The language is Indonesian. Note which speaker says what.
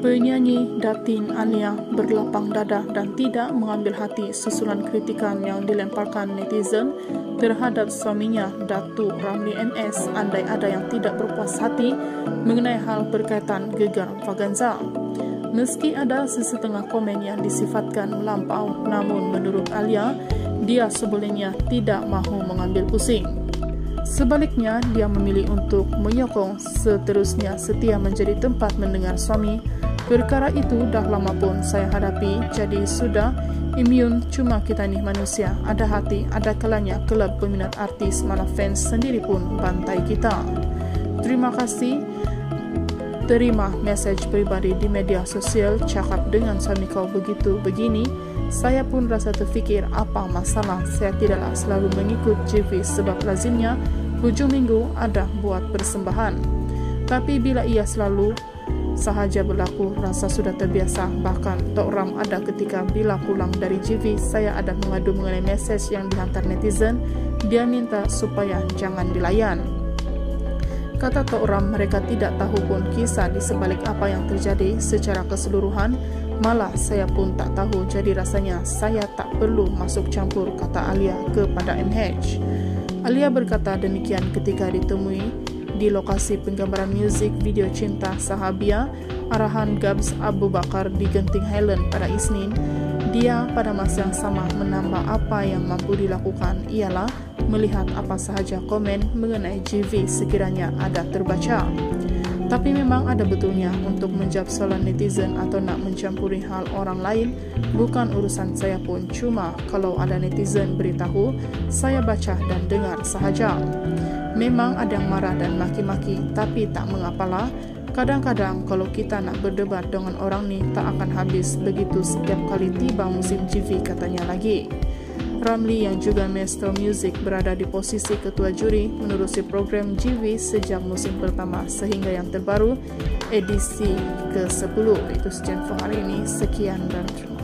Speaker 1: Penyanyi Datin Ania berlapang dada dan tidak mengambil hati susulan kritikan yang dilemparkan netizen terhadap suaminya Datu Ramli MS andai ada yang tidak berpuas hati mengenai hal berkaitan gegar Faganza. Meski ada sesetengah komen yang disifatkan melampau, namun menurut Alia, dia sebelumnya tidak mahu mengambil pusing. Sebaliknya, dia memilih untuk menyokong seterusnya setia menjadi tempat mendengar suami Perkara itu dah lama pun saya hadapi, jadi sudah imun cuma kita ni manusia. Ada hati, ada kalanya kelab peminat artis malah fans sendiri pun bantai kita. Terima kasih. Terima message pribadi di media sosial cakap dengan suami kau begitu begini. Saya pun rasa terfikir apa masalah saya tidaklah selalu mengikut JV sebab lazimnya hujung minggu ada buat persembahan. Tapi bila ia selalu sahaja berlaku rasa sudah terbiasa. Bahkan Tok Ram ada ketika bila pulang dari GV saya ada mengadu mengenai mesej yang dihantar netizen. Dia minta supaya jangan dilayan. Kata Tok mereka tidak tahu pun kisah di sebalik apa yang terjadi secara keseluruhan. Malah saya pun tak tahu jadi rasanya saya tak perlu masuk campur kata Alia kepada MH Alia berkata demikian ketika ditemui di lokasi penggambaran musik video cinta Sahabia arahan Gabs Abu Bakar di Genting Highland pada Isnin, dia pada masa yang sama menambah apa yang mampu dilakukan ialah melihat apa sahaja komen mengenai GV sekiranya ada terbaca. Tapi memang ada betulnya untuk menjawab soalan netizen atau nak mencampuri hal orang lain bukan urusan saya pun cuma kalau ada netizen beritahu saya baca dan dengar sahaja. Memang ada yang marah dan maki-maki, tapi tak mengapalah. Kadang-kadang kalau kita nak berdebat dengan orang ni tak akan habis begitu setiap kali tiba musim GV katanya lagi. Ramli yang juga maestro music berada di posisi ketua juri menerusi program GV sejak musim pertama sehingga yang terbaru edisi ke-10 itu sekian hari ini sekian dan terima